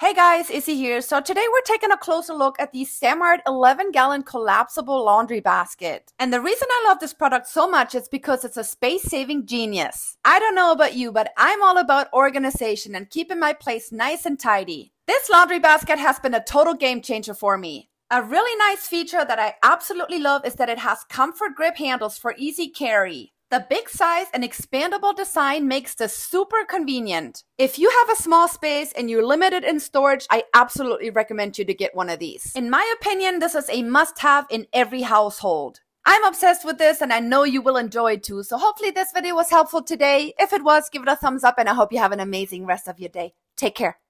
Hey guys, Izzy here. So today we're taking a closer look at the Stamart 11 gallon collapsible laundry basket. And the reason I love this product so much is because it's a space saving genius. I don't know about you, but I'm all about organization and keeping my place nice and tidy. This laundry basket has been a total game changer for me. A really nice feature that I absolutely love is that it has comfort grip handles for easy carry. The big size and expandable design makes this super convenient. If you have a small space and you're limited in storage, I absolutely recommend you to get one of these. In my opinion, this is a must have in every household. I'm obsessed with this and I know you will enjoy it too. So hopefully this video was helpful today. If it was, give it a thumbs up and I hope you have an amazing rest of your day. Take care.